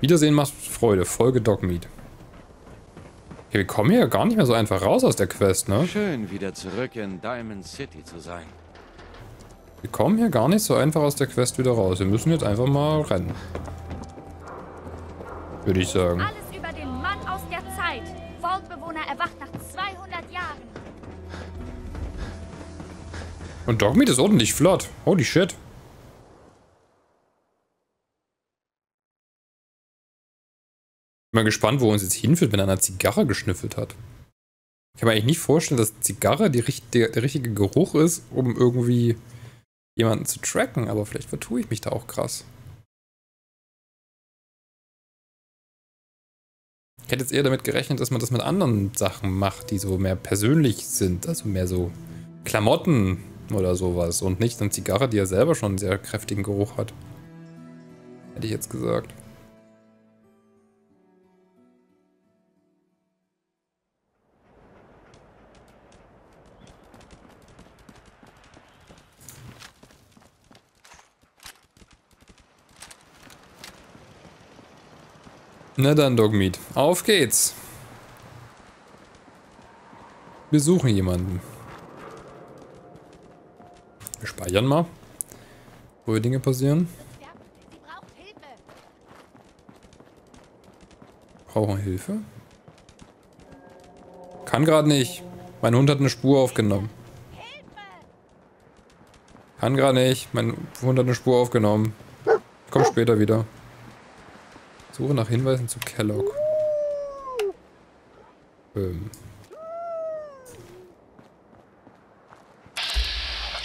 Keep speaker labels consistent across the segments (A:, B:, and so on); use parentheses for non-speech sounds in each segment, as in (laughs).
A: Wiedersehen macht Freude. Folge Dogmeat. Okay, wir kommen hier gar nicht mehr so einfach raus aus der Quest, ne?
B: Schön, wieder zurück in Diamond City zu sein.
A: Wir kommen hier gar nicht so einfach aus der Quest wieder raus. Wir müssen jetzt einfach mal rennen. Würde ich sagen.
C: Alles über den Mann aus der Zeit. Vaultbewohner erwacht nach 200 Jahren.
A: Und Dogmeat ist ordentlich flott. Holy shit. Mal gespannt, wo uns jetzt hinführt, wenn er eine Zigarre geschnüffelt hat. Ich kann mir eigentlich nicht vorstellen, dass Zigarre die, der, der richtige Geruch ist, um irgendwie jemanden zu tracken, aber vielleicht vertue ich mich da auch krass. Ich hätte jetzt eher damit gerechnet, dass man das mit anderen Sachen macht, die so mehr persönlich sind, also mehr so Klamotten oder sowas und nicht eine Zigarre, die ja selber schon einen sehr kräftigen Geruch hat. Hätte ich jetzt gesagt. Na dann, Dogmeat. Auf geht's. Wir suchen jemanden. Wir speichern mal. Wo hier Dinge passieren. Brauchen Hilfe? Kann gerade nicht. Mein Hund hat eine Spur aufgenommen. Kann gerade nicht. Mein Hund hat eine Spur aufgenommen. Komm später wieder. Suche nach Hinweisen zu Kellogg. Ähm.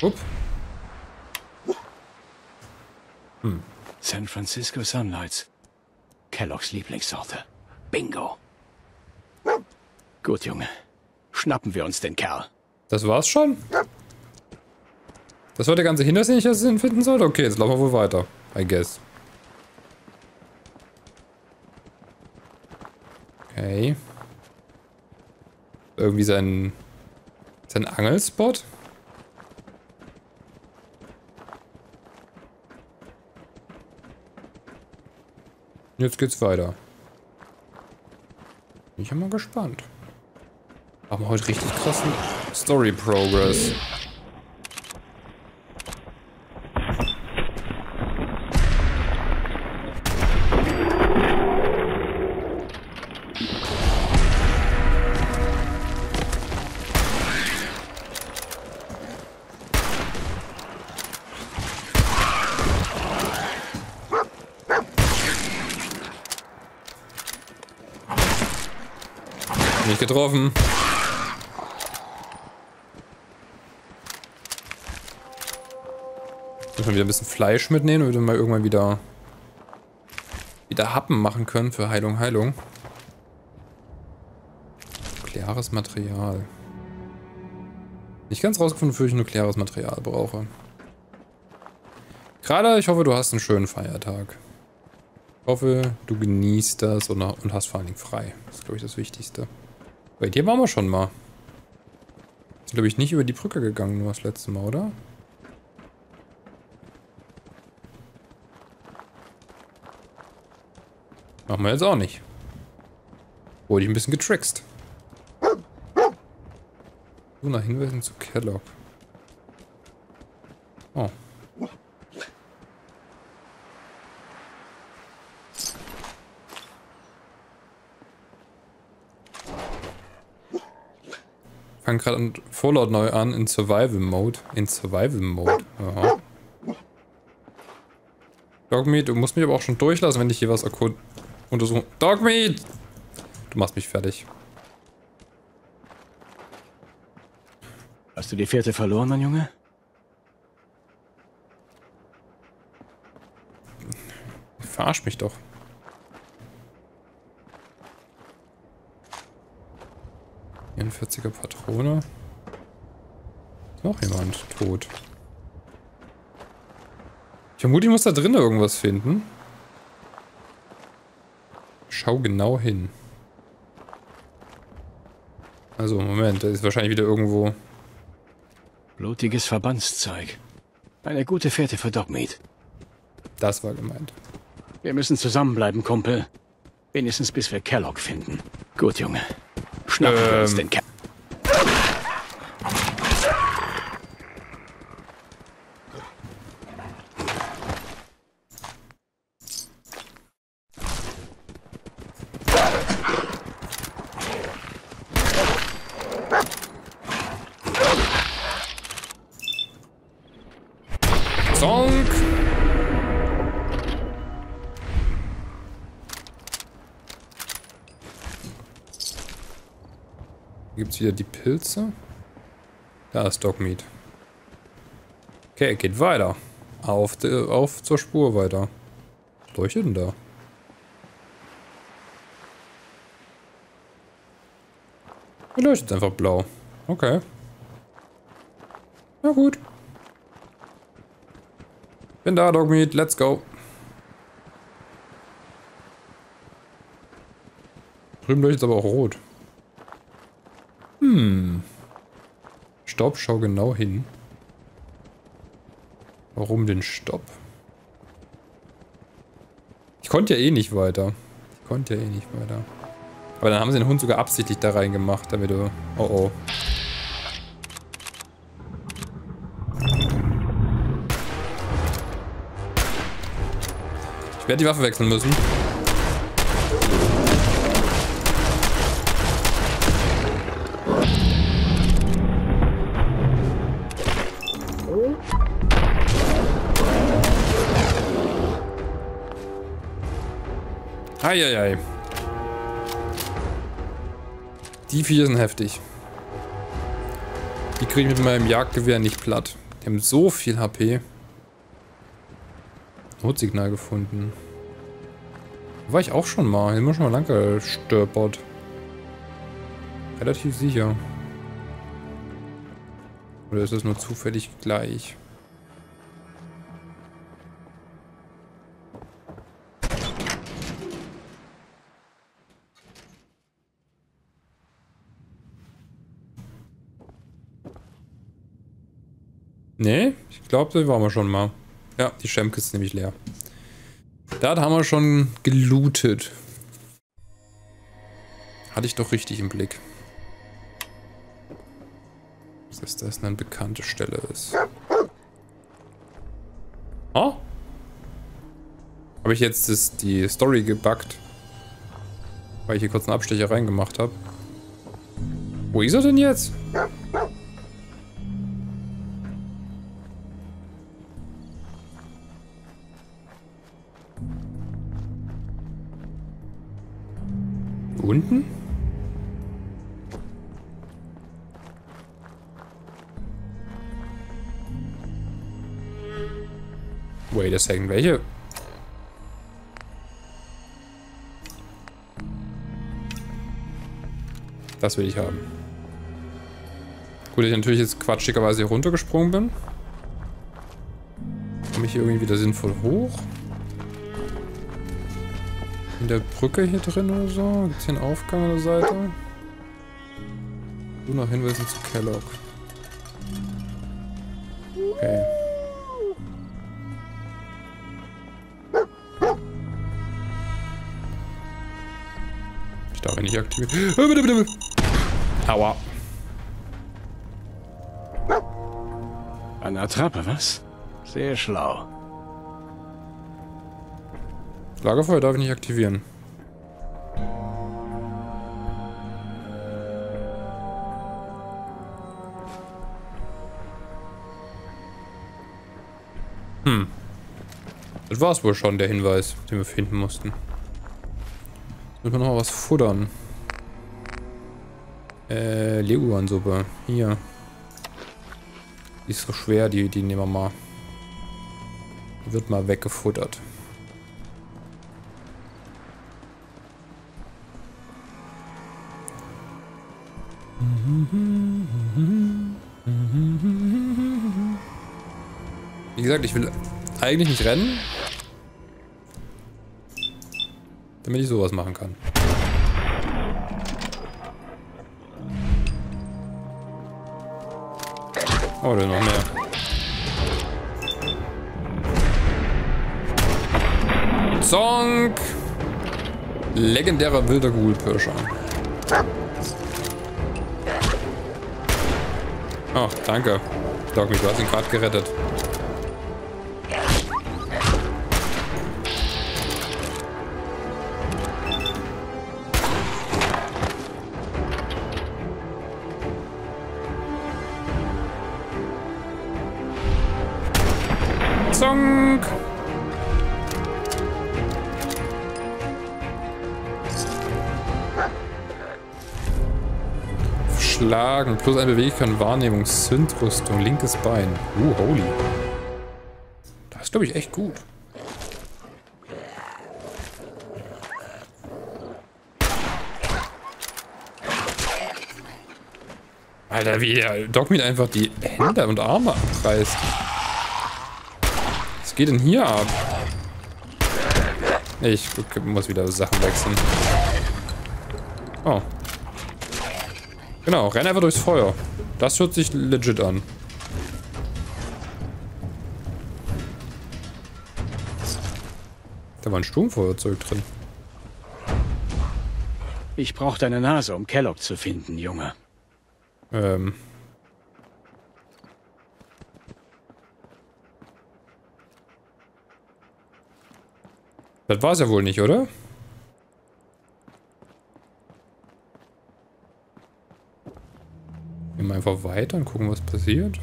A: Upp. Hm.
D: San Francisco Sunlights. Kelloggs Lieblingssorte. Bingo. Gut, Junge. Schnappen wir uns den Kerl.
A: Das war's schon? Das war der ganze Hinweis, den ich jetzt finden sollte? Okay, jetzt laufen wir wohl weiter. I guess. Okay. Irgendwie sein... Sein Angelspot? Jetzt geht's weiter. Bin ich ja mal gespannt. Haben wir heute richtig krassen Story Progress. Getroffen. Muss man wieder ein bisschen Fleisch mitnehmen, damit wir mal irgendwann wieder wieder Happen machen können für Heilung, Heilung. Nukleares Material. Nicht ganz rausgefunden, wofür ich nukleares Material brauche. Gerade, ich hoffe, du hast einen schönen Feiertag. Ich hoffe, du genießt das und, und hast vor allen Dingen frei. Das ist, glaube ich, das Wichtigste. Bei dir waren wir schon mal. Sind, glaube ich, nicht über die Brücke gegangen, nur das letzte Mal, oder? Machen wir jetzt auch nicht. Wurde ich ein bisschen getrickst. So, nach Hinweisen zu Kellogg. Oh. Fang gerade Fallout neu an in Survival Mode. In Survival Mode. Aha. Dogmeat, du musst mich aber auch schon durchlassen, wenn ich hier was akut untersuchen. Dogmeat! Du machst mich fertig.
D: Hast du die Fährte verloren, mein Junge?
A: Verarsch mich doch. Hier 40er Patrone. Noch jemand tot. Ich vermute, ich muss da drin irgendwas finden. Schau genau hin. Also, Moment, da ist wahrscheinlich wieder irgendwo...
D: Blutiges Verbandszeug. Eine gute Fährte für Dogmeat.
A: Das war gemeint.
D: Wir müssen zusammenbleiben, Kumpel. Wenigstens bis wir Kellogg finden. Gut, Junge. Schnappen wir uns
A: Ähm.
D: den Kellogg.
A: Gibt's wieder die Pilze. Da ist Dogmeat. Okay, geht weiter. Auf, de, auf zur Spur weiter. Was leuchtet denn da? Leuchtet einfach blau. Okay. Na gut. Bin da, Dogmeat. Let's go. Drüben leuchtet aber auch rot. Hm. Stopp, schau genau hin. Warum den Stopp? Ich konnte ja eh nicht weiter. Ich konnte ja eh nicht weiter. Aber dann haben sie den Hund sogar absichtlich da reingemacht, damit du... Oh oh. Ich werde die Waffe wechseln müssen. Eieiei. Die vier sind heftig. Die kriege ich mit meinem Jagdgewehr nicht platt. Die haben so viel HP. Notsignal gefunden. War ich auch schon mal. Sind wir schon mal lang gestolpert. Relativ sicher. Oder ist das nur zufällig gleich? Nee, ich glaube, da waren wir schon mal. Ja, die Schemke ist nämlich leer. Da haben wir schon gelootet. Hatte ich doch richtig im Blick. Dass das eine bekannte Stelle ist. Oh? Habe ich jetzt das, die Story gebackt? Weil ich hier kurz einen Abstecher reingemacht habe. Wo ist er denn jetzt? Second, welche? Das will ich haben. Gut, ich natürlich jetzt quatschigerweise hier runtergesprungen bin. Komme ich hier irgendwie wieder sinnvoll hoch? In der Brücke hier drin oder so? Gibt es hier einen Aufgang an der Seite? Du noch Hinweise zu Kellogg. Aua.
D: Eine Attrappe, was? Sehr schlau.
A: Lagerfeuer darf ich nicht aktivieren. Hm. Das war's wohl schon, der Hinweis, den wir finden mussten. Müssen wir noch mal was futtern. Äh, Leguan-Suppe. Hier. Die ist so schwer, die, die nehmen wir mal. Die wird mal weggefuttert. Wie gesagt, ich will eigentlich nicht rennen. Damit ich sowas machen kann. Oh, da noch mehr. Zonk! Legendärer wilder Ghoul-Pirscher. Oh, danke. Dogmy, du hast ihn gerade gerettet. Schlagen. Plus eine Beweglichkeit Wahrnehmung. Synth-Rüstung. Linkes Bein. Uh, holy. Das ist, glaube ich, echt gut. Alter, wie der Dogmeat einfach die Hände und Arme abreißt. Was geht denn hier ab? Ich muss wieder Sachen wechseln. Oh. Genau, renn einfach durchs Feuer. Das hört sich legit an. Da war ein Sturmfeuerzeug drin.
D: Ich brauche deine Nase, um Kellogg zu finden, Junge.
A: Ähm. Das war's ja wohl nicht, oder? Gehen wir einfach weiter und gucken, was passiert.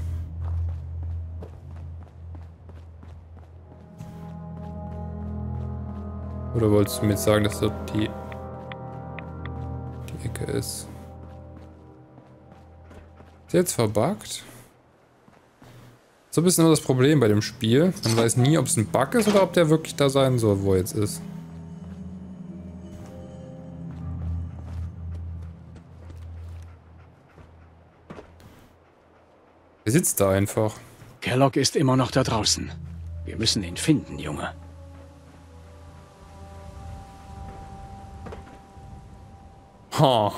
A: Oder wolltest du mir jetzt sagen, dass dort die, die Ecke ist? Ist jetzt verbuggt? So ein bisschen immer das Problem bei dem Spiel. Man weiß nie, ob es ein Bug ist oder ob der wirklich da sein soll, wo er jetzt ist. Er sitzt da einfach.
D: Kellogg ist immer noch da draußen. Wir müssen ihn finden, Junge.
A: Ha.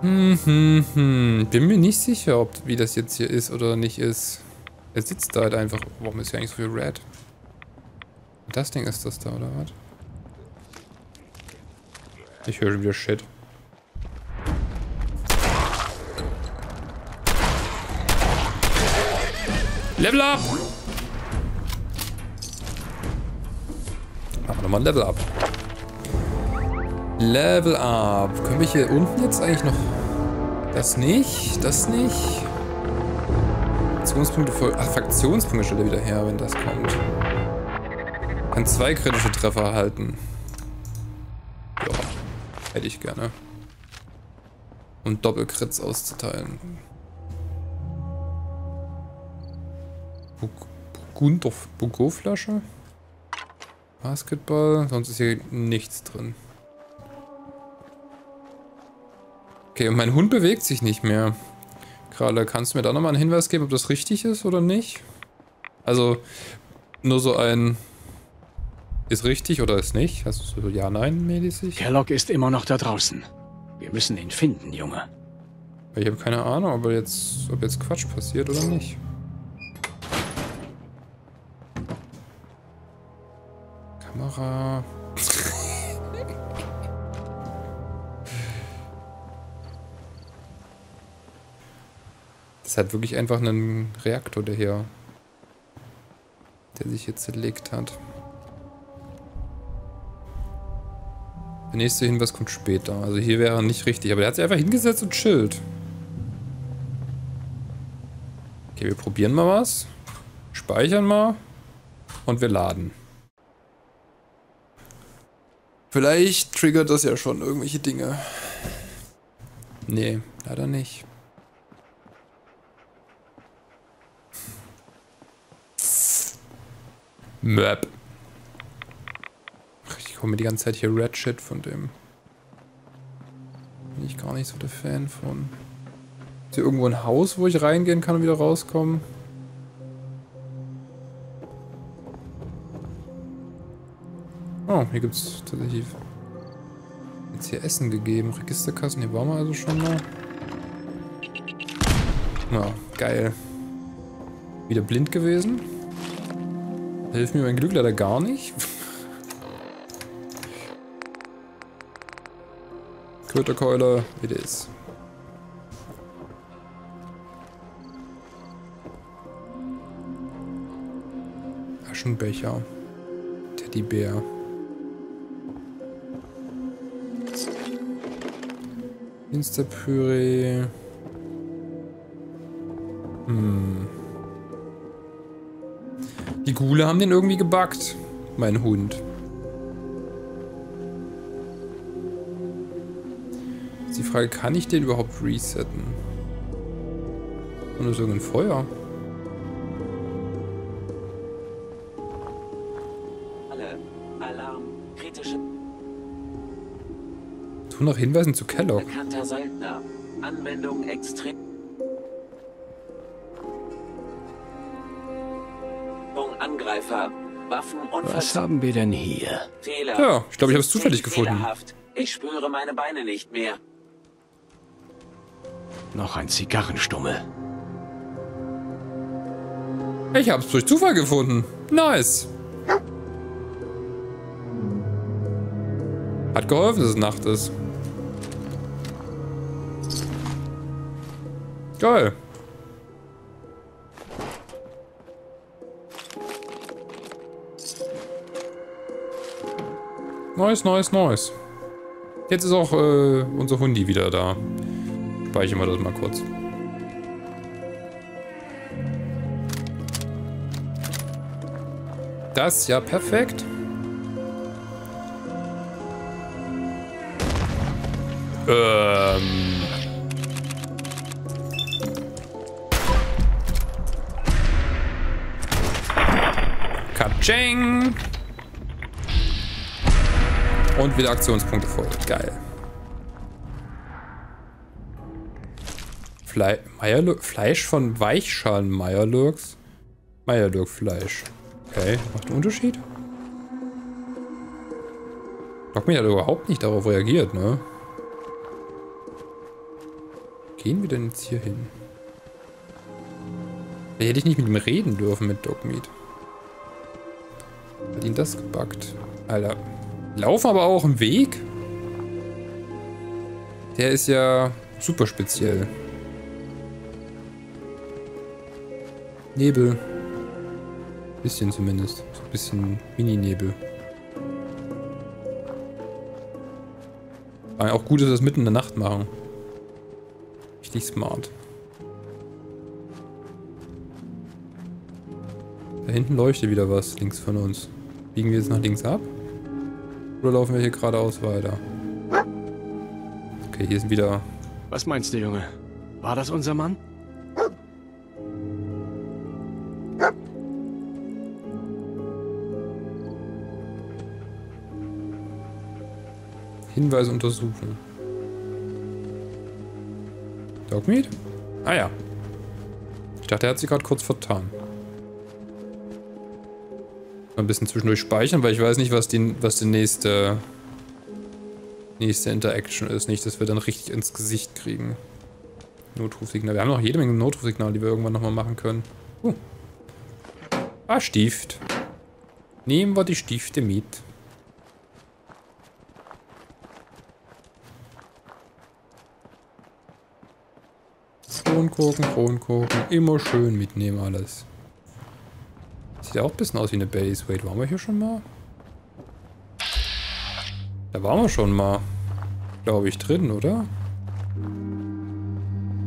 A: Hm, hm, hm. Bin mir nicht sicher, ob wie das jetzt hier ist oder nicht ist. Er sitzt da halt einfach. Warum ist hier eigentlich so viel Red? Das Ding ist das da, oder was? Ich höre schon wieder Shit. Level up! Machen wir nochmal ein Level up. Level up. Können wir hier unten jetzt eigentlich noch... Das nicht, das nicht. Fraktionspunkte, voll... Ach, Fraktionspunkte stellt er wieder her, wenn das kommt. Kann zwei kritische Treffer erhalten. Ja, hätte ich gerne. Um Doppelkrits auszuteilen. Burgunderflasche? Basketball, sonst ist hier nichts drin. Okay, und mein Hund bewegt sich nicht mehr. Krale, kannst du mir da nochmal einen Hinweis geben, ob das richtig ist oder nicht? Also, nur so ein... Ist richtig oder ist nicht? Hast du so Ja-Nein-mäßig?
D: Kellogg ist immer noch da draußen. Wir müssen ihn finden, Junge.
A: Ich habe keine Ahnung, ob jetzt, ob jetzt Quatsch passiert oder nicht. Kamera. (laughs) das ist halt wirklich einfach ein Reaktor, der hier, der sich jetzt zerlegt hat. Der nächste Hinweis kommt später. Also hier wäre er nicht richtig. Aber der hat sich einfach hingesetzt und chillt. Okay, wir probieren mal was. Speichern mal. Und wir laden. Vielleicht triggert das ja schon irgendwelche Dinge. Nee, leider nicht. Möp. Ich komme mir die ganze Zeit hier Red von dem. Bin ich gar nicht so der Fan von. Ist hier irgendwo ein Haus, wo ich reingehen kann und wieder rauskommen? Oh, hier gibt es tatsächlich... Jetzt hier Essen gegeben? Registerkassen, hier waren wir also schon mal. Ja, geil. Wieder blind gewesen. Hilft mir mein Glück leider gar nicht. (laughs) Köterkeule, it is. Aschenbecher. Teddybär. Instapüree. Hm. Die Gule haben den irgendwie gebackt. Mein Hund. Ist die Frage, kann ich den überhaupt resetten? Und ist irgendein Feuer?
E: Alle. Alarm. Kritische.
A: Tu nach Hinweisen zu Kellogg.
E: Bekannter Söldner. Anwendung extrem. Angreifer. Waffen und
D: Was haben wir denn hier?
E: Fehler.
A: Ja, ich glaube, ich habe es zufällig gefunden.
E: Fehlerhaft. Ich spüre meine Beine nicht mehr.
D: Noch ein Zigarrenstummel.
A: Ich habe es durch Zufall gefunden. Nice. Hat geholfen, dass es Nacht ist. Geil. Nice, nice, nice. Jetzt ist auch äh, unser Hundi wieder da. Speichern wir das mal kurz. Das ja perfekt. Ähm. Katsching! Und wieder Aktionspunkte voll. Geil. Fle Fleisch von Weichschalen Meierlurks. Meierlurk-Fleisch. Okay, macht einen Unterschied? Dogme hat überhaupt nicht darauf reagiert, ne? Gehen wir denn jetzt hier hin? Da hätte ich nicht mit ihm reden dürfen mit Dogmeat. Hat ihn das gebackt? Alter. Laufen aber auch im Weg? Der ist ja super speziell. Nebel. Bisschen zumindest. So ein bisschen Mini-Nebel. Auch gut, dass wir das mitten in der Nacht machen. Richtig smart. Da hinten leuchtet wieder was links von uns. Biegen wir jetzt nach links ab? Oder laufen wir hier geradeaus weiter? Okay, hier sind wieder...
D: Was meinst du, Junge? War das unser Mann?
A: Hinweise untersuchen. Dogmeat? Ah ja. Ich dachte, er hat sich gerade kurz vertan. Ein bisschen zwischendurch speichern, weil ich weiß nicht, was die, was die nächste, nächste Interaction ist. Nicht, dass wir dann richtig ins Gesicht kriegen. Notrufsignal. Wir haben noch jede Menge Notrufsignale, die wir irgendwann nochmal machen können. Uh. Ah, Stift. Nehmen wir die Stifte mit. Kronkorken, Kronkorken. Immer schön mitnehmen alles. Sieht auch ein bisschen aus wie eine Base. Wait, waren wir hier schon mal? Da waren wir schon mal. Glaube ich, drin, oder?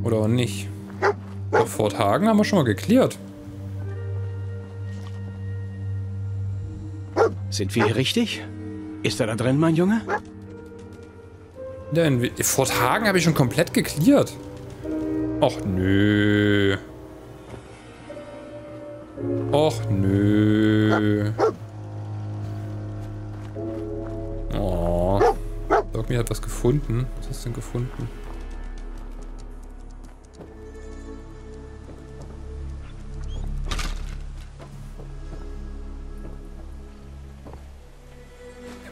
A: Oder auch nicht? Auf Fort Hagen haben wir schon mal geklärt.
D: Sind wir hier richtig? Ist er da drin, mein Junge?
A: Denn Fort Hagen habe ich schon komplett geklärt. Och nö. Och nö. Oh. Dogme hat was gefunden. Was hast du denn gefunden?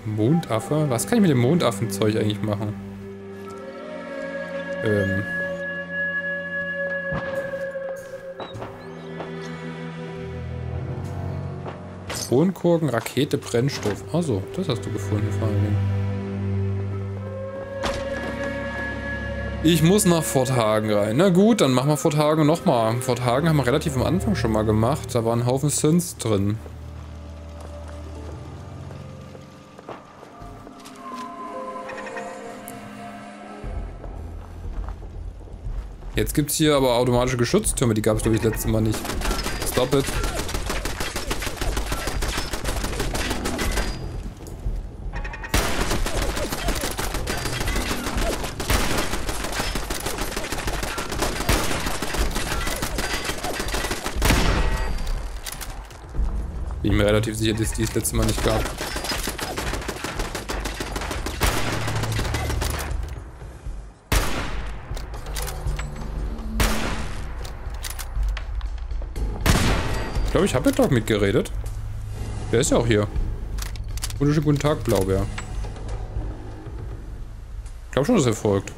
A: Mondaffe? Was kann ich mit dem Mondaffenzeug eigentlich machen? Ähm. Kronkorken, Rakete, Brennstoff. Also, das hast du gefunden vor allen Dingen. Ich muss nach Fort Hagen rein. Na gut, dann machen wir Fort Hagen nochmal. Fort Hagen haben wir relativ am Anfang schon mal gemacht. Da waren ein Haufen Sins drin. Jetzt gibt es hier aber automatische Geschütztürme. Die gab es, glaube ich, letztes Mal nicht. Stop it. Mir relativ sicher, dass die es letztes Mal nicht gab. Ich glaube, ich habe mit Doc mitgeredet. Der ist ja auch hier. Wunderschönen guten Tag, Blaubeer. Ich glaube schon, dass er folgt.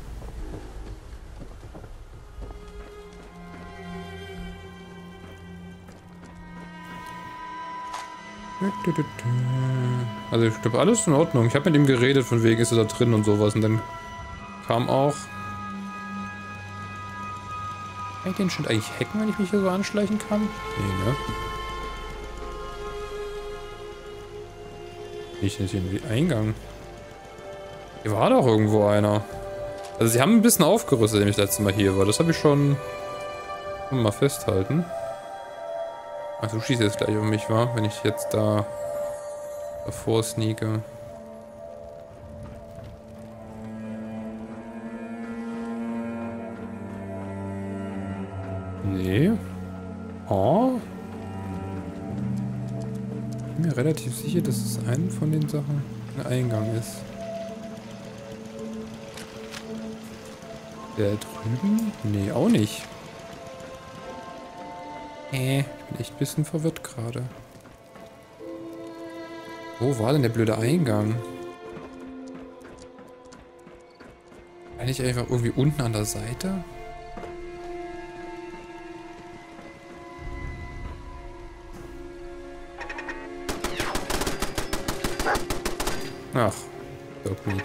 A: Also ich glaube, alles in Ordnung. Ich habe mit ihm geredet, von wegen ist er da drin und sowas. Und dann kam auch... Kann ich den schon eigentlich hacken, wenn ich mich hier so anschleichen kann? Nee, ne? Nicht ist hier irgendwie Eingang. Hier war doch irgendwo einer. Also sie haben ein bisschen aufgerüstet, als ich letztes Mal hier war. Das habe ich schon... Mal festhalten. Also du schießt jetzt gleich um mich, wa? Wenn ich jetzt da davor sneake. Nee. Oh. Ich bin mir relativ sicher, dass es einen von den Sachen ein Eingang ist. Der drüben? Nee, auch nicht. Äh, ich bin echt ein bisschen verwirrt gerade. Wo war denn der blöde Eingang? Eigentlich einfach irgendwie unten an der Seite? Ach, Dogmeat.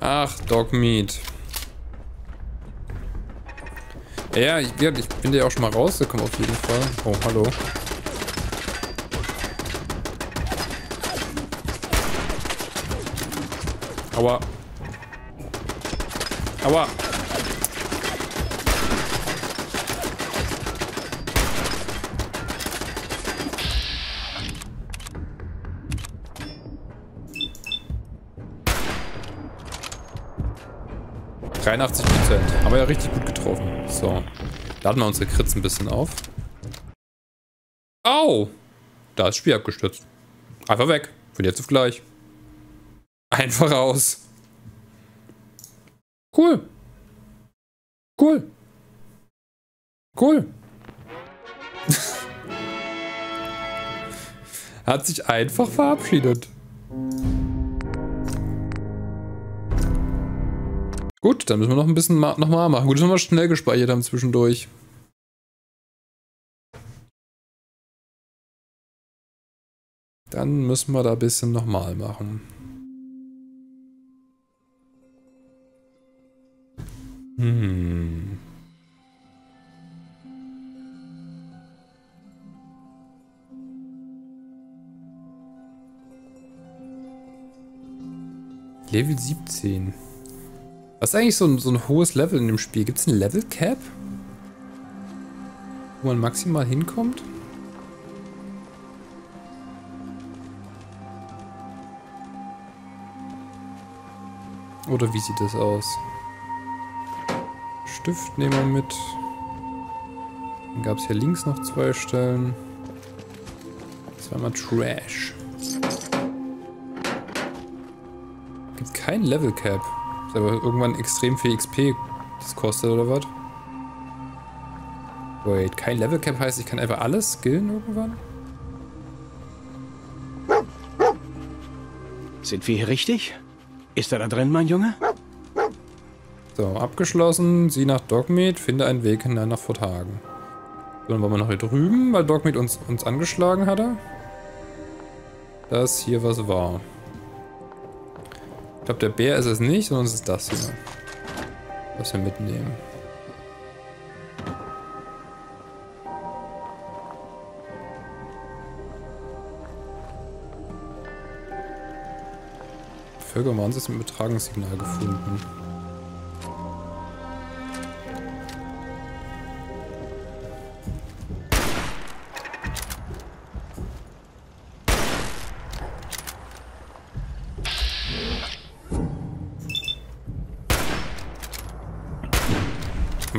A: Ach, Dogmeat. Ja, ich, ich bin ja auch schon mal rausgekommen auf jeden Fall. Oh, hallo. Aua. Aua. 83 Prozent. Haben wir ja richtig gut getroffen. So. Laden wir unsere Krits ein bisschen auf. Au! Da ist das Spiel abgestürzt. Einfach weg. Von jetzt auf gleich. Einfach raus. Cool. Cool. Cool. (laughs) Hat sich einfach verabschiedet. Gut, dann müssen wir noch ein bisschen nochmal machen. Gut, dass wir mal schnell gespeichert haben zwischendurch. Dann müssen wir da ein bisschen nochmal machen. Hm. Level 17. Was ist eigentlich so ein, so ein hohes Level in dem Spiel? Gibt es ein Level Cap? Wo man maximal hinkommt? Oder wie sieht das aus? Stift nehmen wir mit. Dann gab es hier links noch zwei Stellen. Zweimal Trash. Gibt kein Level Cap. Ist aber irgendwann extrem viel XP das kostet, oder was? Wait, kein Level Cap heißt, ich kann einfach alles skillen irgendwann?
D: Sind wir hier richtig? Ist er da drin, mein Junge?
A: So, abgeschlossen. Sieh nach Dogmeat, finde einen Weg hinein nach Fort Hagen. So, dann waren wir noch hier drüben, weil Dogmeat uns, uns angeschlagen hatte. Dass hier was war. Ich glaube, der Bär ist es nicht, sondern es ist das hier. Was wir mitnehmen. Völker waren mit Übertragungssignal gefunden.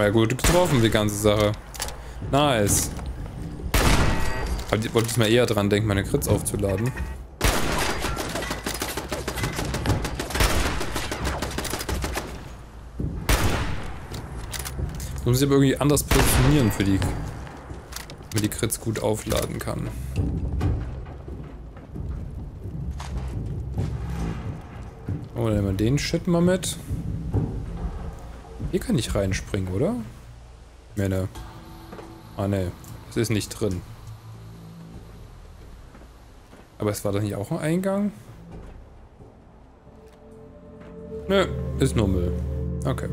A: Mal gut getroffen, die ganze Sache. Nice. Ich wollte mal eher dran denken, meine Crits aufzuladen. Das muss ich aber irgendwie anders positionieren für die, damit die Crits gut aufladen kann. Oh, dann nehmen wir den Shit mal mit. Hier kann ich reinspringen, oder? Meine... Ah, ne. Das ist nicht drin. Aber es war doch nicht auch ein Eingang? Nö, ist nur Müll. Okay.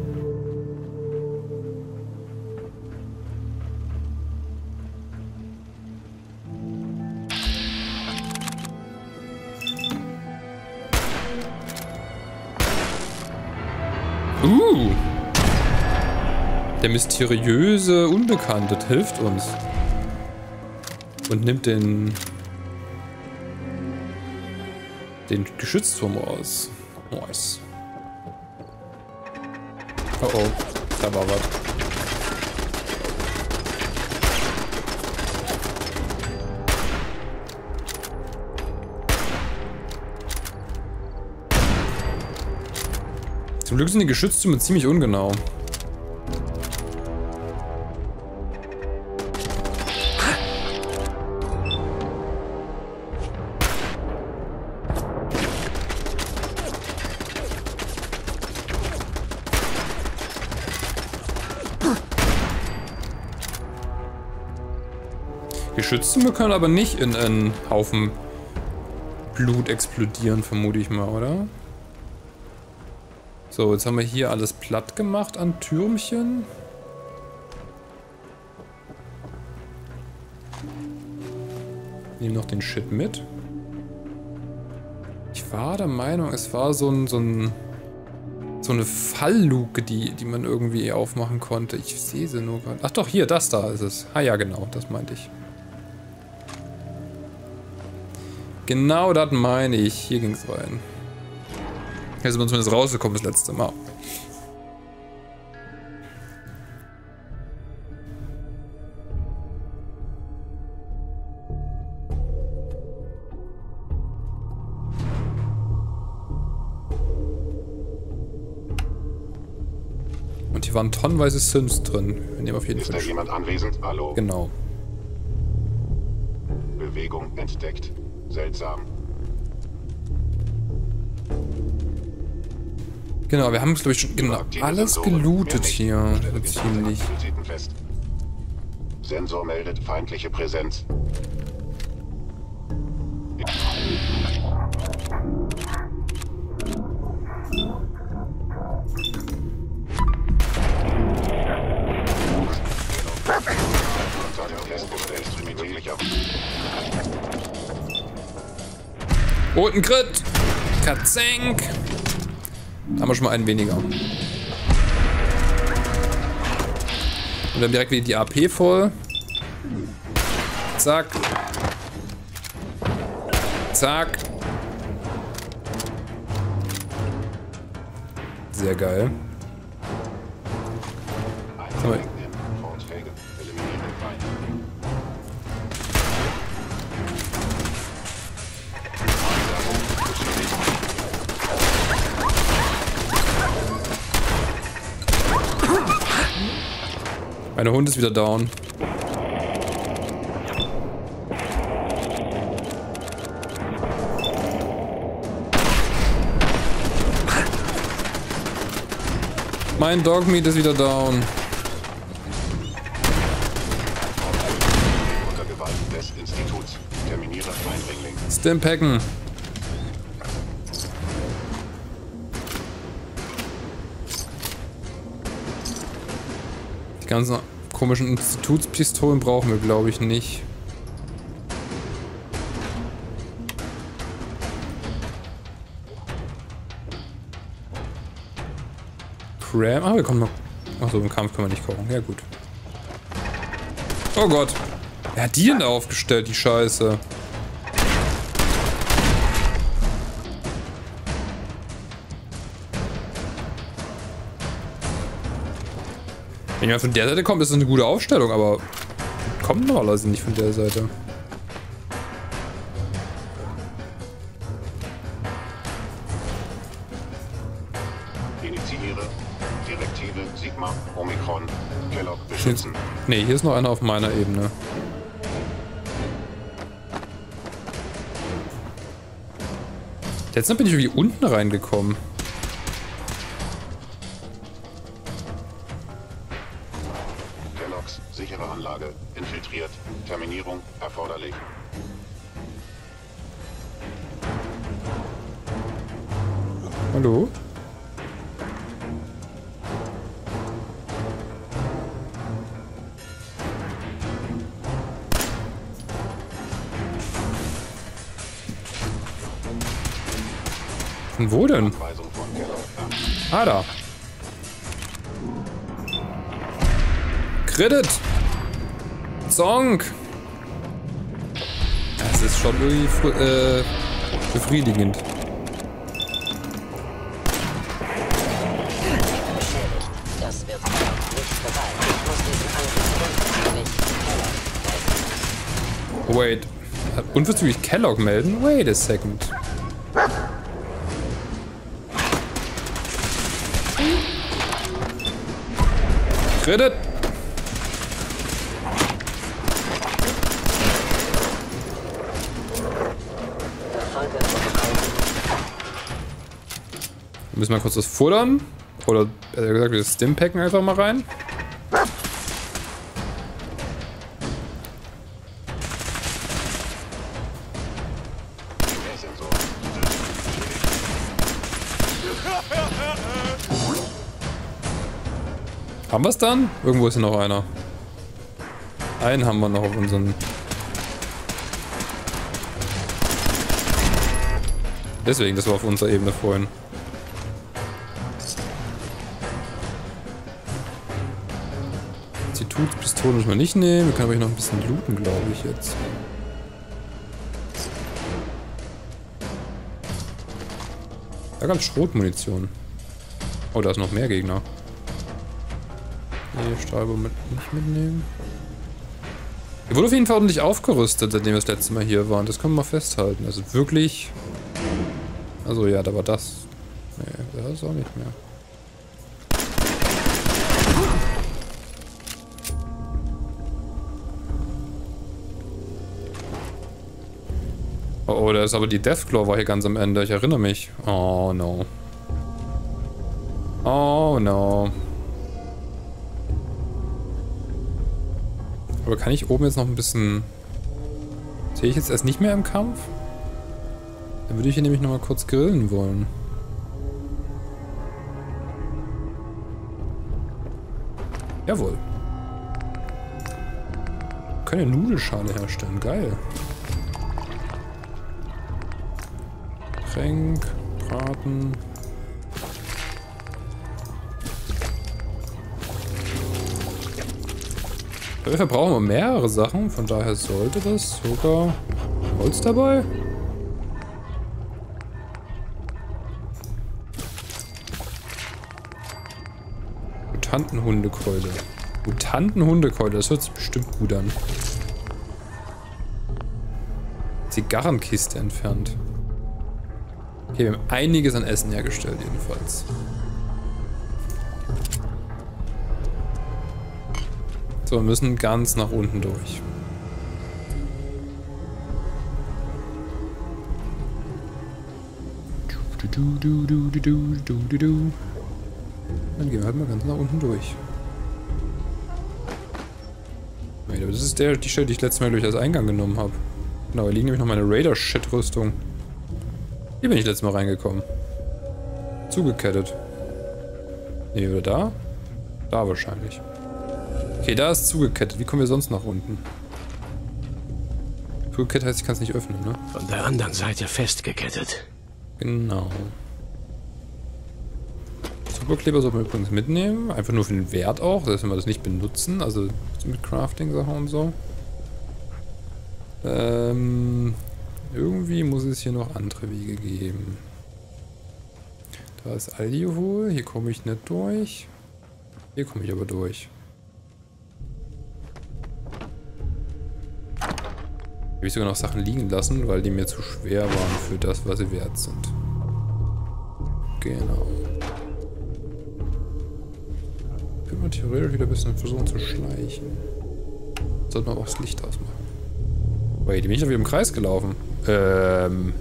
A: Der mysteriöse Unbekannte hilft uns. Und nimmt den... den Geschützturm aus. Nice. Oh oh, da war was. Zum Glück sind die Geschütztürme ziemlich ungenau. Geschütztürme können aber nicht in einen Haufen Blut explodieren, vermute ich mal, oder? So, jetzt haben wir hier alles platt gemacht an Türmchen. Nehmen noch den Shit mit. Ich war der Meinung, es war so ein, so ein so eine Fallluke, die, die man irgendwie aufmachen konnte. Ich sehe sie nur gerade. Ach doch, hier, das da ist es. Ah ja, genau, das meinte ich. Genau das meine ich. Hier ging es rein. Hier sind wir zumindest rausgekommen das letzte Mal. Und hier waren tonnenweise Sims drin. Wir nehmen auf jeden
F: Ist
A: Fall.
F: da jemand anwesend? Hallo?
A: Genau.
F: Bewegung entdeckt. Seltsam.
A: Genau, wir haben glaube ich schon genau alles gelootet hier. Ziemlich.
F: Sensor meldet feindliche Präsenz.
A: Ein Crit! Katzenk! Da haben wir schon mal einen weniger. Und wir haben direkt wieder die AP voll. Zack. Zack. Sehr geil. Sag Mein Hund ist wieder down. Mein Dogmeat ist wieder down.
F: Unter Gewalt des Instituts. Terminiere Eindringling.
A: Stimpacken. Die ganzen komischen Institutspistolen brauchen wir, glaube ich, nicht. Cram. Ah, wir kommen noch. Achso, im Kampf können wir nicht kochen. Ja, gut. Oh Gott. Wer hat die denn da aufgestellt, die Scheiße? Wenn jemand von der Seite kommt, ist das eine gute Aufstellung, aber kommt normalerweise nicht von der Seite.
F: Initiiere. Direktive Sigma Omikron. Kellogg beschützen.
A: Ne, hier ist noch einer auf meiner Ebene. Letztens bin ich irgendwie unten reingekommen.
F: Erforderlich.
A: Hallo? Von wo denn? Ah, da. Credit. Song. Das ist schon irgendwie äh, befriedigend. Wait. Unverzüglich Kellogg melden? Wait a second. Credit. Müssen wir kurz was futtern? Oder besser gesagt, wir Stimpacken einfach mal rein? Haben wir es dann? Irgendwo ist hier noch einer. Einen haben wir noch auf unseren... Deswegen, das war auf unserer Ebene vorhin. Institutspistole müssen wir nicht nehmen. Wir können aber noch ein bisschen looten, glaube ich jetzt. Da gab es Schrotmunition. Oh, da ist noch mehr Gegner. Nee, Stahlbombe mit, nicht mitnehmen. Hier wurde auf jeden Fall ordentlich aufgerüstet, seitdem wir das letzte Mal hier waren. Das können wir mal festhalten. Also wirklich... Also ja, da war das. Nee, das ist auch nicht mehr. Oh, oh, da ist aber die Deathclaw war hier ganz am Ende. Ich erinnere mich. Oh no. Oh no. Aber kann ich oben jetzt noch ein bisschen... Sehe ich jetzt erst nicht mehr im Kampf? Dann würde ich hier nämlich noch mal kurz grillen wollen. Jawohl. Können ja Nudelschale herstellen. Geil. Tränk, Braten. Wir verbrauchen wir mehrere Sachen, von daher sollte das sogar Holz dabei. Mutantenhundekeule. Mutantenhundekeule, das hört sich bestimmt gut an. Zigarrenkiste entfernt. Okay, wir haben einiges an Essen hergestellt, jedenfalls. So, wir müssen ganz nach unten durch. Du, du, du, du, du, du, du, du. Dann gehen wir halt mal ganz nach unten durch. Das ist der, die Stelle, die ich letztes Mal durch als Eingang genommen habe. Genau, hier liegen nämlich noch meine Raider-Shit-Rüstung. Hier bin ich letztes Mal reingekommen. Zugekettet. Nee, oder da? Da wahrscheinlich. Okay, da ist zugekettet. Wie kommen wir sonst nach unten? Zugekettet heißt, ich kann es nicht öffnen, ne?
D: Von der anderen Seite festgekettet.
A: Genau. Superkleber sollten wir übrigens mitnehmen. Einfach nur für den Wert auch, dass wir das nicht benutzen. Also mit Crafting-Sachen und so. Ähm, irgendwie muss es hier noch andere Wege geben. Da ist Alkohol. Hier komme ich nicht durch. Hier komme ich aber durch. Habe ich sogar noch Sachen liegen lassen, weil die mir zu schwer waren für das, was sie wert sind. Genau. Können wir theoretisch wieder ein bisschen versuchen zu schleichen. Sollte man auch das Licht ausmachen. Wait, die bin ich doch wieder im Kreis gelaufen. Ähm.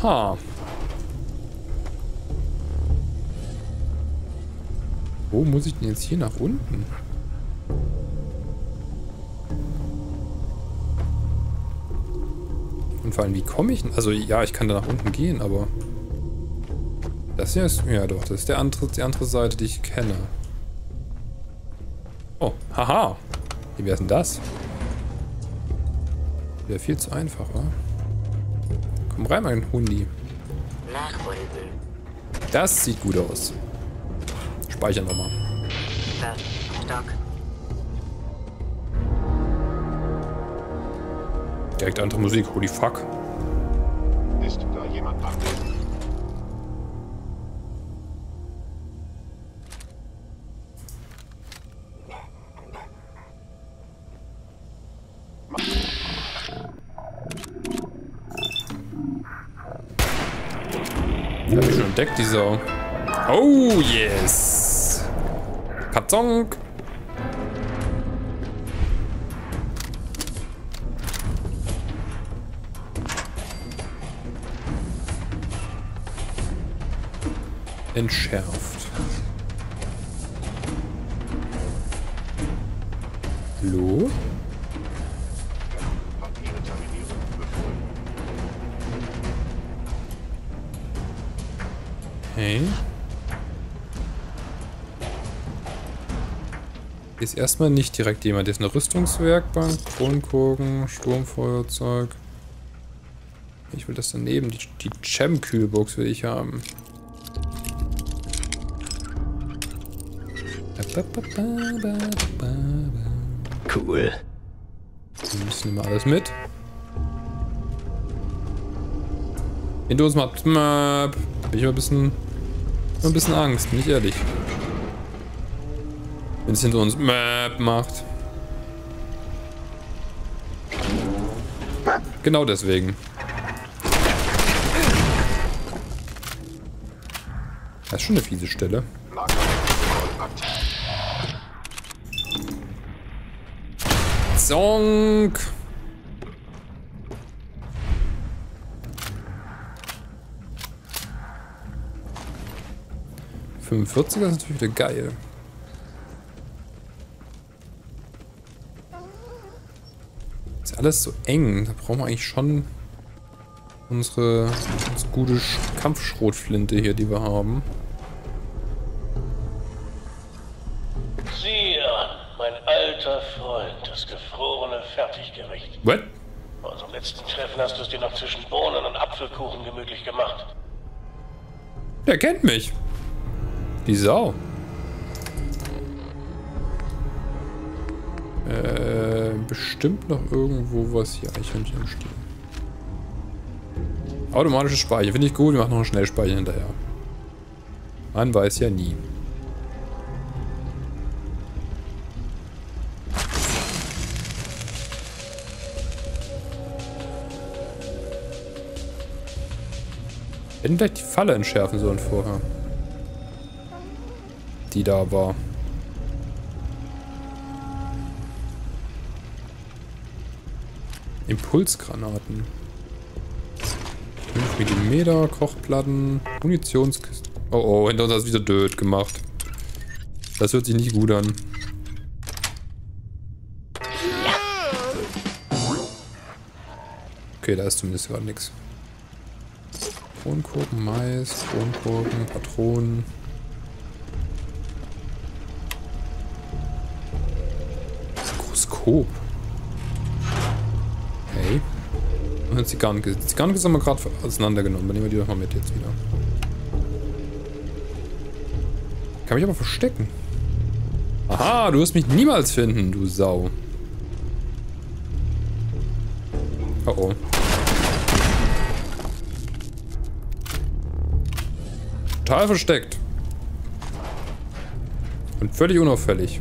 A: Ha. Wo muss ich denn jetzt hier nach unten? Und vor allem, wie komme ich denn? Also ja, ich kann da nach unten gehen, aber... Das hier ist... Ja doch, das ist der andere, die andere Seite, die ich kenne. Oh, haha. Wie wäre denn das? Wäre viel zu einfach, wa? Komm rein, mein Hundi.
G: Nachrunden.
A: Das sieht gut aus. Speichern nochmal.
G: Stock.
A: Direkt andere Musik, holy fuck. Hab ich schon entdeckt, die Sau. Oh, yes. Katzonk. Entschärft. Hallo? Okay. Hier ist erstmal nicht direkt jemand. Hier ist eine Rüstungswerkbank, Kronkorken, Sturmfeuerzeug. Ich will das daneben. Die, die Gem-Kühlbox will ich haben.
D: Cool.
A: Wir müssen immer alles mit. Macht Map. Bin ich mal ein bisschen, ein bisschen Angst, bin ich ehrlich. Wenn es hinter uns Map macht. Genau deswegen. Das ist schon eine fiese Stelle. Zonk. Fünfundvierziger ist natürlich wieder geil. Ist alles so eng. Da brauchen wir eigentlich schon unsere, unsere gute Sch- Kampfschrotflinte hier, die wir haben.
H: Sieh an, mein alter Freund, das gefrorene Fertiggericht.
A: What?
H: Bei unserem letzten Treffen hast du es dir noch zwischen Bohnen und Apfelkuchen gemütlich gemacht.
A: Der kennt mich. Die Sau. Äh, bestimmt noch irgendwo was hier Eichhörnchen stehen. Automatisches Speichern. Finde ich gut. Wir machen noch einen Schnellspeicher hinterher. Man weiß ja nie. Hätten vielleicht die Falle entschärfen sollen vorher. Die da war. Impulsgranaten. Fünf mm, Kochplatten, Munitionskiste. Oh oh, hinter uns hat es wieder Död gemacht. Das hört sich nicht gut an. Okay, da ist zumindest gerade nichts. Kronkorken, Mais, Kronkorken, Patronen. Mikroskop. Hey. Und. Die Garnkiste haben wir gerade auseinandergenommen. Dann nehmen wir die doch mal mit jetzt wieder. Kann mich aber verstecken. Aha, du wirst mich niemals finden, du Sau. Oh oh. Total versteckt. Und völlig unauffällig.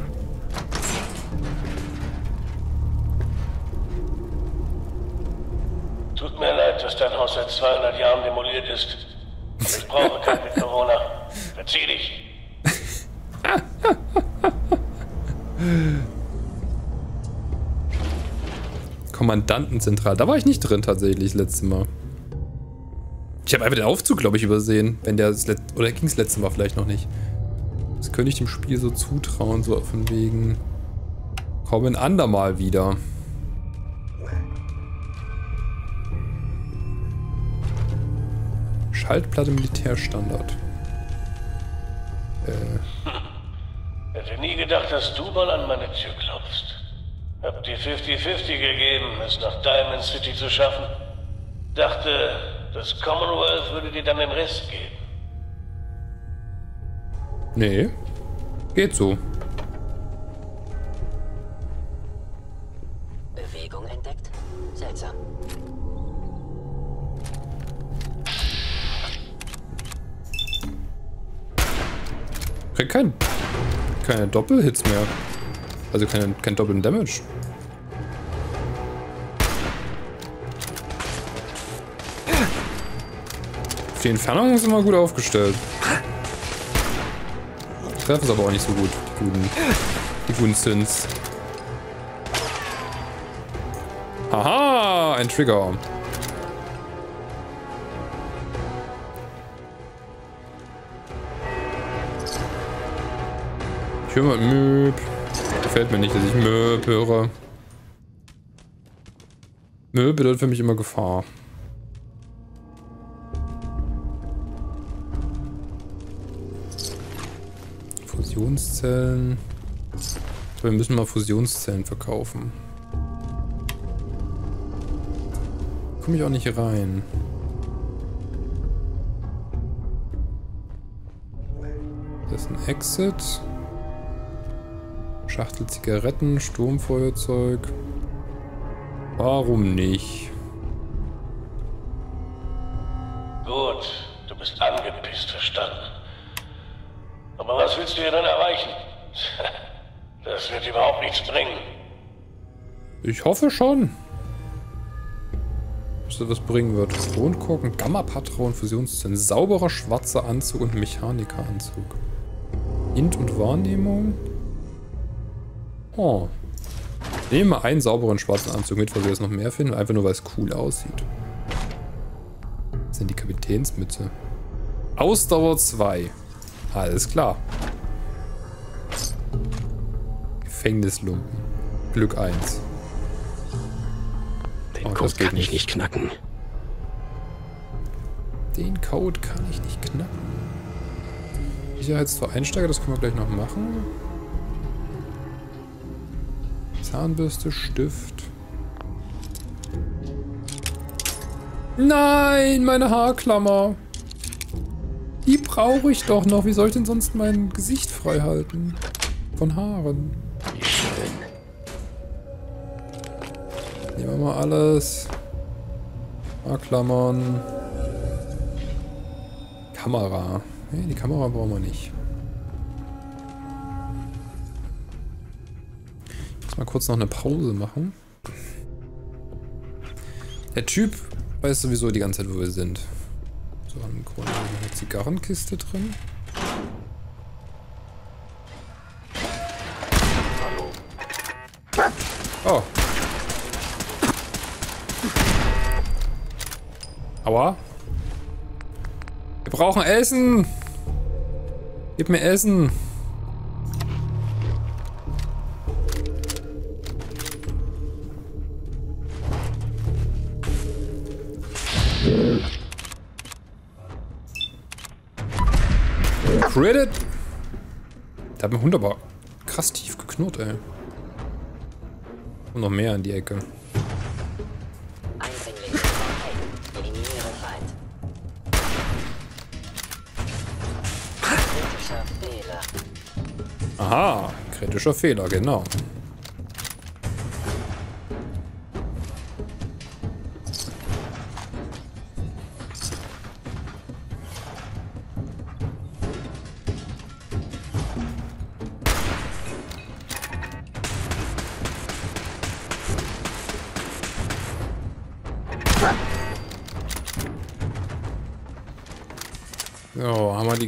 A: Kommandantenzentral. Da war ich nicht drin tatsächlich das letzte Mal. Ich habe einfach den Aufzug, glaube ich, übersehen. Wenn der oder ging es letzte Mal vielleicht noch nicht. Das könnte ich dem Spiel so zutrauen, so von wegen. Kommen andermal wieder. Schaltplatte Militärstandard. Äh.
H: Hätte nie gedacht, dass du mal an meine Tür klopfst. Hab dir 50-50 gegeben, es nach Diamond City zu schaffen. Dachte, das Commonwealth würde dir dann den Rest geben.
A: Nee. Geht so.
G: Bewegung entdeckt? Seltsam.
A: Krieg kein, keine Doppelhits mehr. Also keine, kein doppelten Damage. Auf die Entfernung sind wir gut aufgestellt. Treffen ist aber auch nicht so gut. Die guten, die guten Sins. Haha, ein Trigger. Ich höre mal Möb. Gefällt mir nicht, dass ich Möb höre. Möb bedeutet für mich immer Gefahr. Fusionszellen. Wir müssen mal Fusionszellen verkaufen. Komme ich auch nicht rein. Das ist ein Exit. Schachtel Zigaretten, Sturmfeuerzeug. Warum nicht?
H: Gut, du bist angepisst, verstanden. Aber was willst du hier denn erreichen? (laughs) Das wird überhaupt nichts bringen.
A: Ich hoffe schon. Dass das was bringen wird. Kronkorken, Gamma-Patron, Fusionszellen, sauberer schwarzer Anzug und Mechanikeranzug. Int und Wahrnehmung. Oh. Nehmen wir einen sauberen schwarzen Anzug mit, weil wir jetzt noch mehr finden. Einfach nur, weil es cool aussieht. Das sind die Kapitänsmütze. Ausdauer 2. Alles klar. Gefängnislumpen. Glück 1.
D: Den
A: Oh,
D: Code
A: das
D: kann ich
A: nicht.
D: nicht knacken.
A: Den Code kann ich nicht knacken. Sicherheitstor Einsteiger, das können wir gleich noch machen. Zahnbürste, Stift. Nein, meine Haarklammer. Die brauche ich doch noch. Wie soll ich denn sonst mein Gesicht frei halten? Von Haaren. Nehmen wir mal alles. Haarklammern. Kamera. Nee, die Kamera brauchen wir nicht. Mal kurz noch eine Pause machen. Der Typ weiß sowieso die ganze Zeit, wo wir sind. So, im Grunde eine Zigarrenkiste drin. Oh. Aua. brauchen Essen. Gib mir Essen. Credit. Da hat mein Hund aber krass tief geknurrt, ey. Und noch mehr in die Ecke. Aha, kritischer Fehler, genau.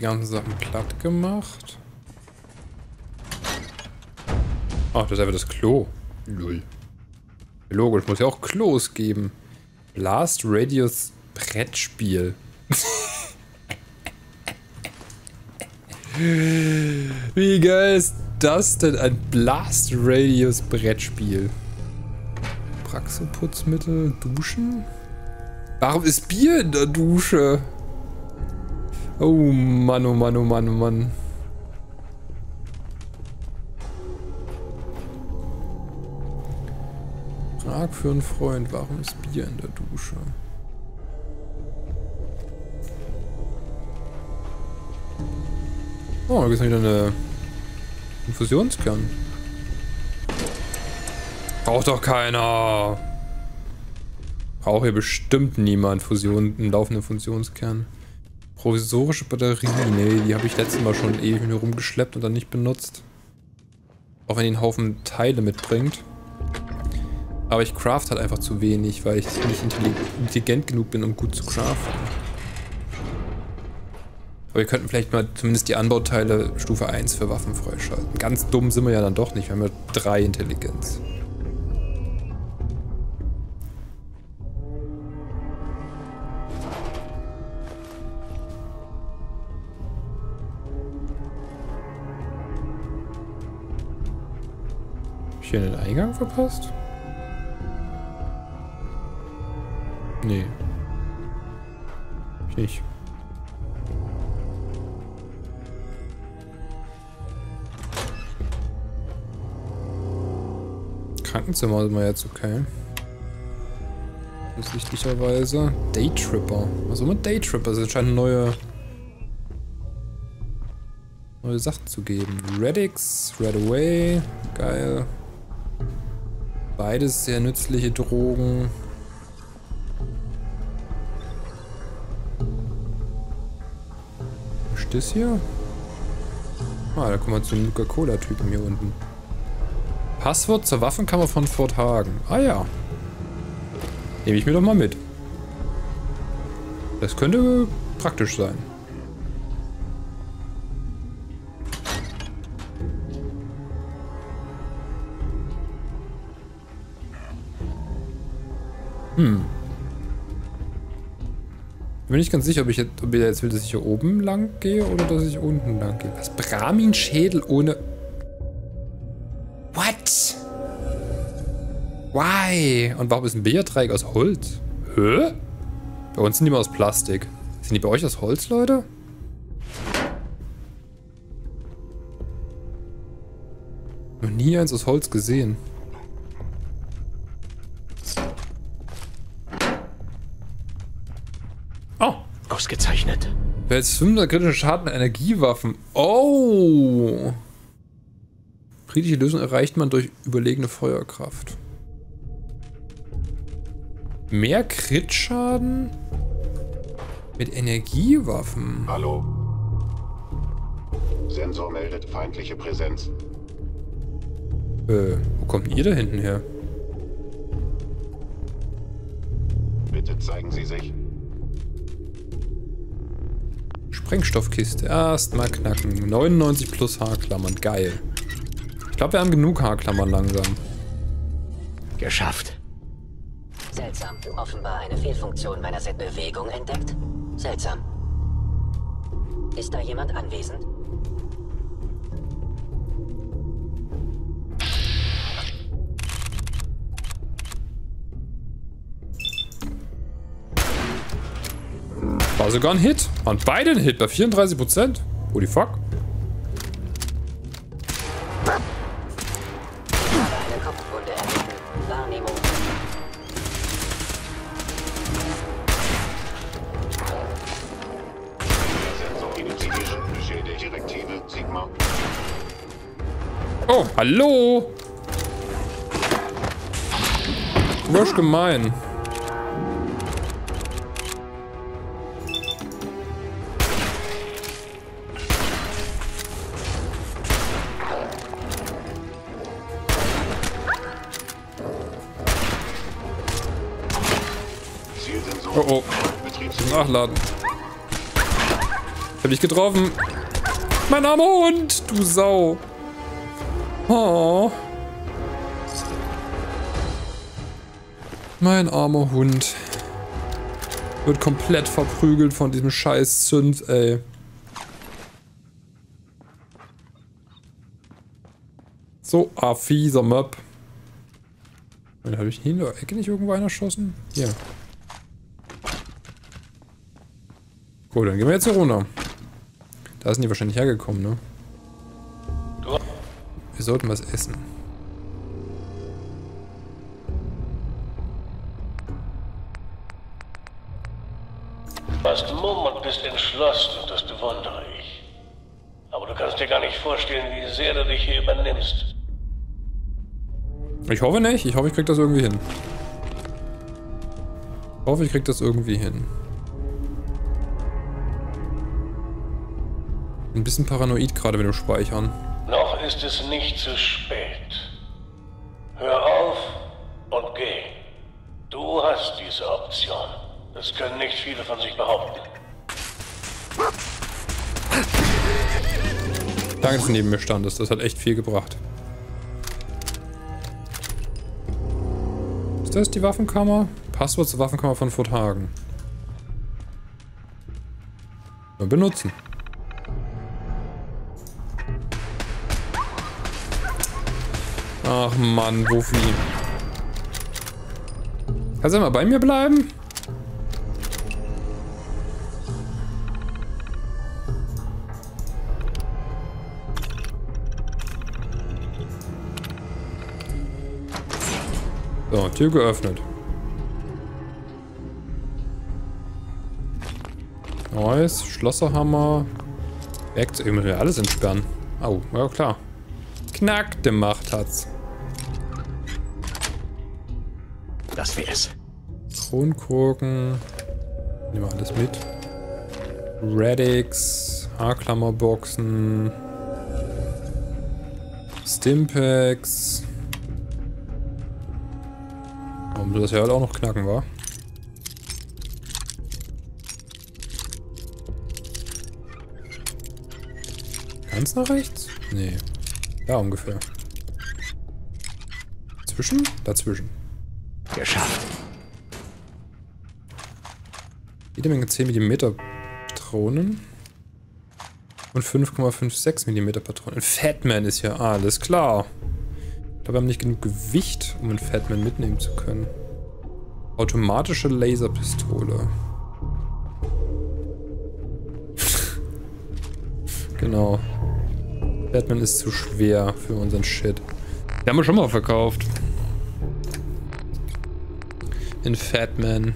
A: Ganzen Sachen platt gemacht. Ach, das ist einfach das Klo. Null. Logisch, muss ja auch Klos geben. Blast Radius Brettspiel. (laughs) Wie geil ist das denn? Ein Blast Radius Brettspiel. Praxeputzmittel, Duschen? Warum ist Bier in der Dusche? Oh Mann, oh Mann, oh Mann, oh Mann. Frag für einen Freund, warum ist Bier in der Dusche? Oh, da gibt es wieder eine Infusionskern. Braucht doch keiner. Braucht hier bestimmt niemand Fusion, einen laufenden Fusionskern. Provisorische Batterie. Nee, die habe ich letztes Mal schon ewig mir rumgeschleppt und dann nicht benutzt. Auch wenn die einen Haufen Teile mitbringt. Aber ich craft halt einfach zu wenig, weil ich nicht intelligent genug bin, um gut zu craften. Aber wir könnten vielleicht mal zumindest die Anbauteile Stufe 1 für Waffen freischalten. Ganz dumm sind wir ja dann doch nicht. Wir haben ja 3 Intelligenz. Ich hier den Eingang verpasst? Nee. Ich nicht. Krankenzimmer sind wir jetzt okay. Offensichtlicherweise. Daytripper. Was immer Daytripper? Es scheint neue neue Sachen zu geben. Radix, Red Away, geil. Beides sehr nützliche Drogen. Was ist das hier? Ah, da kommen wir zum Nuka-Cola-Typen hier unten. Passwort zur Waffenkammer von Fort Hagen. Ah ja. Nehme ich mir doch mal mit. Das könnte praktisch sein. Bin nicht ganz sicher, ob ich jetzt, ob ihr jetzt will, dass ich hier oben lang gehe oder dass ich unten lang gehe. Was? Brahmin-Schädel ohne... What? Why? Und warum ist ein Billardreieck aus Holz? Hä? Bei uns sind die mal aus Plastik. Sind die bei euch aus Holz, Leute? Noch nie eins aus Holz gesehen. Jetzt 500 kritische Schaden Energiewaffen. Oh. Kritische Lösung erreicht man durch überlegene Feuerkraft. Mehr Crit-Schaden mit Energiewaffen.
F: Hallo. Sensor meldet feindliche Präsenz.
A: Äh, wo kommt ihr da hinten her?
F: Bitte zeigen Sie sich.
A: Sprengstoffkiste. Erstmal knacken. 99 plus Haarklammern. Geil. Ich glaube, wir haben genug Haarklammern langsam.
D: Geschafft.
G: Seltsam. Offenbar eine Fehlfunktion meiner Set-Bewegung entdeckt. Seltsam. Ist da jemand anwesend?
A: War sogar ein Hit. Waren beide ein Hit bei 34%. Holy fuck. Oh, hallo. Wasch gemein. Nachladen. Ich hab dich getroffen. Mein armer Hund, du Sau. Oh. Mein armer Hund. Wird komplett verprügelt von diesem scheiß Zünd, ey. So, ah, fieser Möb. Habe ich hier in der Ecke nicht irgendwo einer erschossen? Hier. Gut, dann gehen wir jetzt hier runter. Da sind die wahrscheinlich hergekommen, ne?
H: Du
A: Wir sollten was essen.
H: warst mumm und bist entschlossen das bewundere ich. Aber du kannst dir gar nicht vorstellen, wie sehr du dich hier übernimmst.
A: Ich hoffe nicht. Ich hoffe, ich krieg das irgendwie hin. Ich hoffe, ich krieg das irgendwie hin. Ein bisschen paranoid gerade mit dem Speichern.
H: Noch ist es nicht zu spät. Hör auf und geh. Du hast diese Option. Das können nicht viele von sich behaupten.
A: Danke, dass du neben mir standest. Das hat echt viel gebracht. Ist das die Waffenkammer? Passwort zur Waffenkammer von Fort Hagen. Benutzen. Ach Mann, Wuffi. Kannst du mal bei mir bleiben? So, Tür geöffnet. Nice, Schlosserhammer. Werkzeug, wir alles entsperren. Oh, ja klar. Knack gemacht hat's.
D: Das wär's.
A: Kronkorken. Nehmen wir alles mit. Radix. Haarklammerboxen. Stimpaks. Warum du das ja halt auch noch knacken, war? Ganz nach rechts? Nee. Da ungefähr. Zwischen? Dazwischen.
D: Geschafft.
A: Jede Menge 10 mm Patronen. Und 5,56 mm Patronen. Ein Fatman ist hier alles klar. Ich glaube, wir haben nicht genug Gewicht, um einen Fatman mitnehmen zu können. Automatische Laserpistole. (laughs) genau. Batman ist zu schwer für unseren Shit. Den haben wir schon mal verkauft. In Fatman.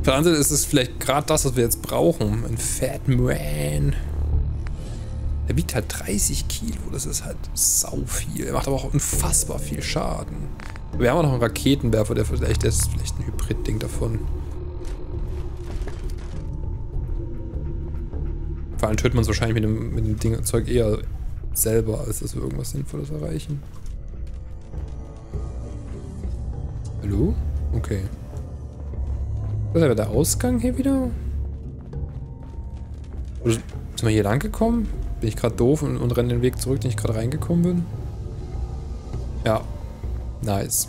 A: Auf der anderen ist es vielleicht gerade das, was wir jetzt brauchen. Ein Fatman. Der wiegt halt 30 Kilo. Das ist halt sau viel. Er macht aber auch unfassbar viel Schaden. Wir haben auch noch einen Raketenwerfer, der vielleicht, der ist vielleicht ein Hybrid-Ding davon. Vor allem tötet man es wahrscheinlich mit dem, mit dem Ding, Zeug eher selber, als dass wir irgendwas Sinnvolles erreichen. Blue? Okay. Das ist aber der Ausgang hier wieder? Oder sind wir hier lang gekommen? Bin ich gerade doof und, und renne den Weg zurück, den ich gerade reingekommen bin? Ja. Nice.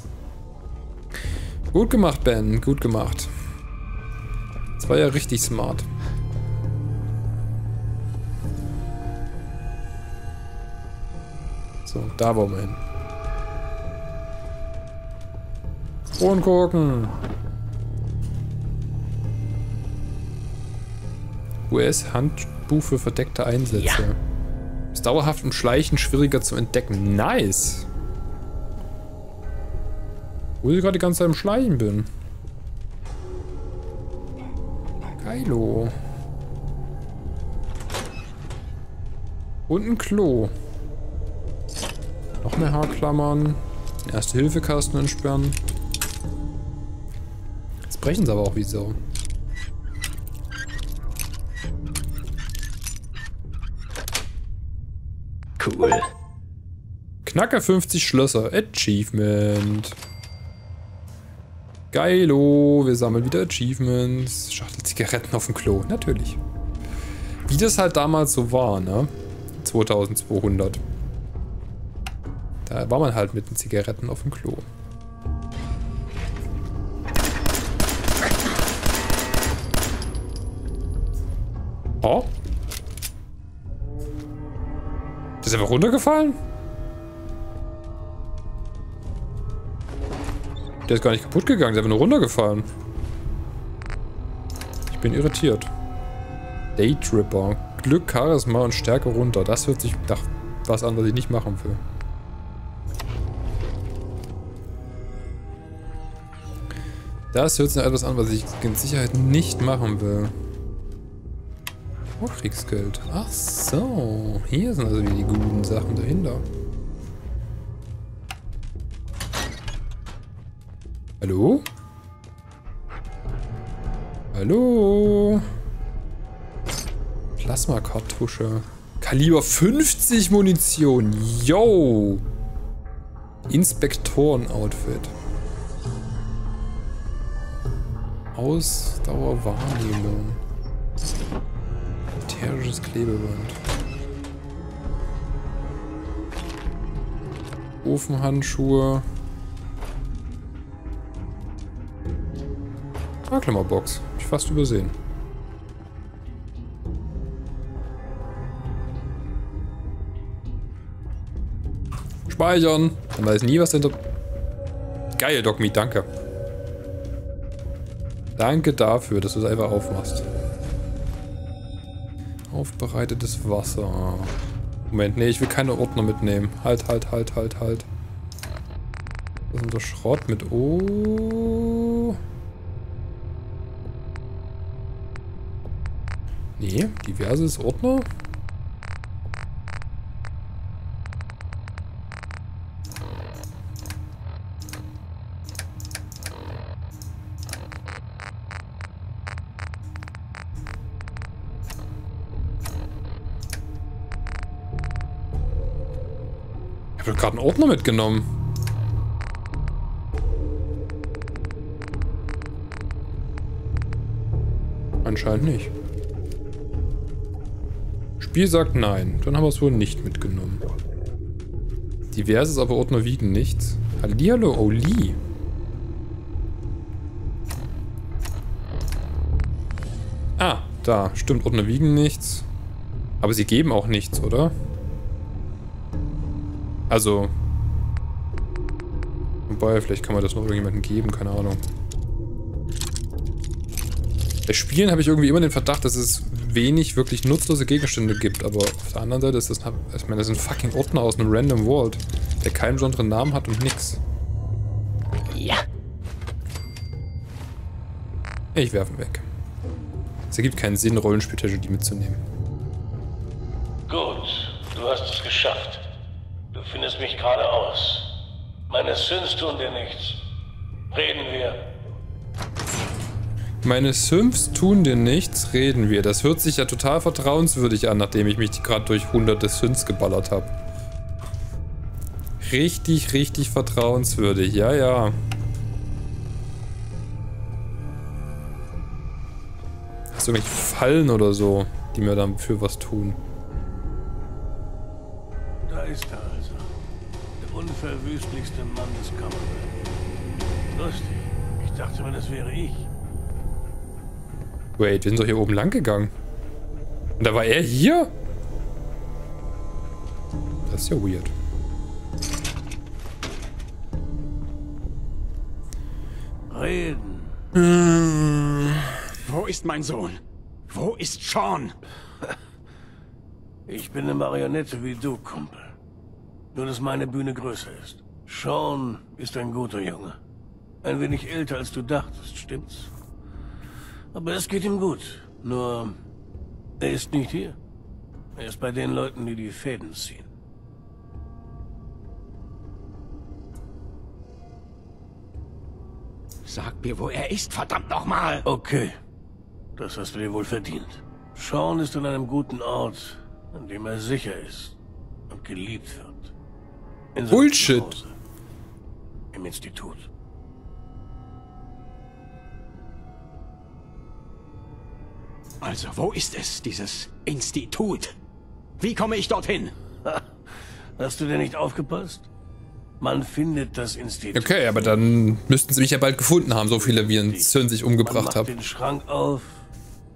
A: Gut gemacht, Ben. Gut gemacht. Das war ja richtig smart. So, da wollen wir hin. Kronkorken. US-Handbuch für verdeckte Einsätze.
D: Ja.
A: Ist dauerhaft im Schleichen schwieriger zu entdecken. Nice. Wo ich gerade die ganze Zeit im Schleichen bin. Geilo. Und ein Klo. Noch mehr Haarklammern. Erste-Hilfe-Kasten entsperren. Jetzt brechen sie aber auch wie so.
D: Cool.
A: Knacker 50 Schlösser. Achievement. Geilo. Wir sammeln wieder Achievements. Schachtel Zigaretten auf dem Klo. Natürlich. Wie das halt damals so war, ne? 2200. Da war man halt mit den Zigaretten auf dem Klo. Oh. Der ist einfach runtergefallen? Der ist gar nicht kaputt gegangen, der ist einfach nur runtergefallen. Ich bin irritiert. Daytripper. Glück, Charisma und Stärke runter. Das hört sich nach was an, was ich nicht machen will. Das hört sich nach etwas an, was ich in Sicherheit nicht machen will. Oh, Kriegsgeld. Ach so. Hier sind also die guten Sachen dahinter. Hallo? Hallo? Plasmakartusche. Kaliber 50 Munition. Yo! Inspektoren-Outfit. Ausdauerwahrnehmung. Ätherisches Klebeband. Ofenhandschuhe. Ah, Klammerbox. Hab ich fast übersehen. Speichern. Man weiß nie, was hinter... Geil, Dogmeat, danke. Danke dafür, dass du es einfach aufmachst. Aufbereitetes Wasser. Moment, nee, ich will keine Ordner mitnehmen. Halt, halt, halt, halt, halt. Das ist unser Schrott mit O. Nee, diverses Ordner. Ordner mitgenommen. Anscheinend nicht. Spiel sagt nein. Dann haben wir es wohl nicht mitgenommen. Diverses, aber Ordner wiegen nichts. Hallihallo, Oli. Ah, da. Stimmt, Ordner wiegen nichts. Aber sie geben auch nichts, oder? Also. Wobei, vielleicht kann man das noch irgendjemandem geben, keine Ahnung. Bei Spielen habe ich irgendwie immer den Verdacht, dass es wenig wirklich nutzlose Gegenstände gibt, aber auf der anderen Seite ist das, ich meine, das ist ein fucking Ordner aus einem Random World, der keinen besonderen Namen hat und nix.
D: Ja.
A: Ich werfe ihn weg. Es ergibt keinen Sinn, Rollenspieltechnologie mitzunehmen.
H: Mich geradeaus. Meine Sins tun dir nichts. Reden wir.
A: Meine Synths tun dir nichts, reden wir. Das hört sich ja total vertrauenswürdig an, nachdem ich mich gerade durch hunderte Synths geballert habe. Richtig, richtig vertrauenswürdig. Ja, ja. Hast du irgendwelche Fallen oder so, die mir dann für was tun?
H: Da ist er unverwüstlichste Mann des Commonwealth. Lustig. Ich dachte mal, das wäre ich.
A: Wait, wir sind doch hier oben lang gegangen. Und da war er hier? Das ist ja weird.
H: Reden. Äh.
D: Wo ist mein Sohn? Wo ist Sean?
H: Ich bin eine Marionette wie du, Kumpel. Nur, dass meine Bühne größer ist. Sean ist ein guter Junge. Ein wenig älter, als du dachtest, stimmt's? Aber es geht ihm gut. Nur, er ist nicht hier. Er ist bei den Leuten, die die Fäden ziehen.
D: Sag mir, wo er ist, verdammt nochmal!
H: Okay. Das hast du dir wohl verdient. Sean ist an einem guten Ort, an dem er sicher ist und geliebt wird.
A: Bullshit.
H: Im Institut.
D: Also, wo ist es, dieses Institut? Wie komme ich dorthin?
H: Hast du denn nicht aufgepasst? Man findet das Institut.
A: Okay, aber dann müssten sie mich ja bald gefunden haben, so viele wie ein Zön sich
H: Man
A: umgebracht
H: macht
A: haben.
H: den Schrank auf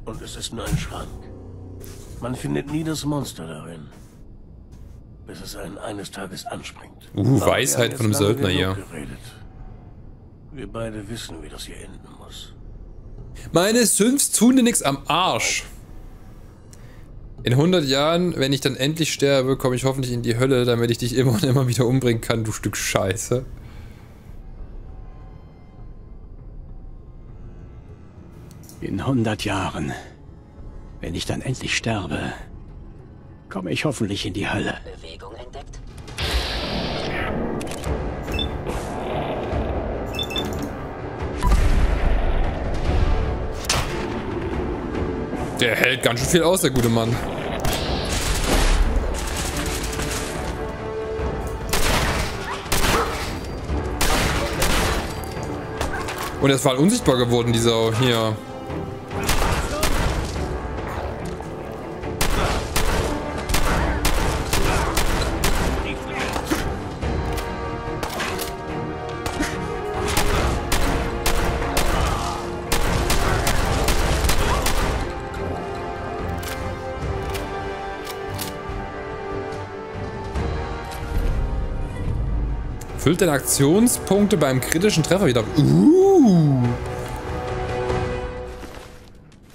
H: und es ist nur ein Schrank. Man findet nie das Monster darin. Bis es einen eines Tages anspringt.
A: Uh,
H: Aber
A: Weisheit von einem Söldner hier.
H: Geredet. Wir beide wissen, wie das hier enden muss.
A: Meine Synths tun dir nix am Arsch. In 100 Jahren, wenn ich dann endlich sterbe, komme ich hoffentlich in die Hölle, damit ich dich immer und immer wieder umbringen kann, du Stück Scheiße.
D: In 100 Jahren, wenn ich dann endlich sterbe, komme ich hoffentlich in die Hölle.
G: Bewegung entdeckt.
A: Der hält ganz schön viel aus, der gute Mann. Und er ist voll unsichtbar geworden, dieser hier. Füllt deine Aktionspunkte beim kritischen Treffer wieder. Uh.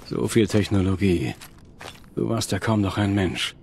D: So viel Technologie. Du warst ja kaum noch ein Mensch.